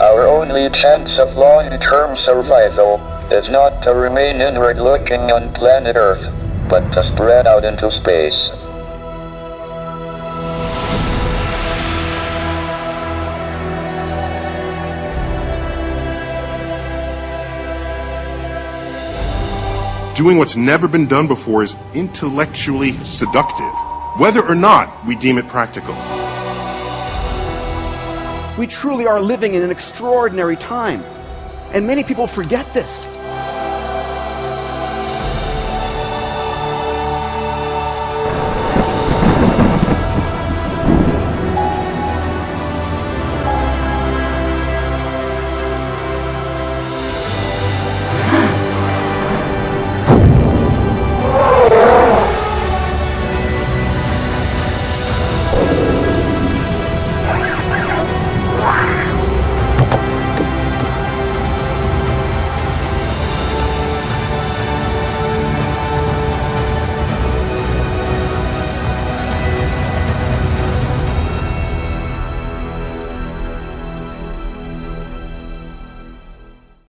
only chance of long-term survival is not to remain inward looking on planet Earth, but to spread out into space. Doing what's never been done before is intellectually seductive, whether or not we deem it practical. We truly are living in an extraordinary time. And many people forget this.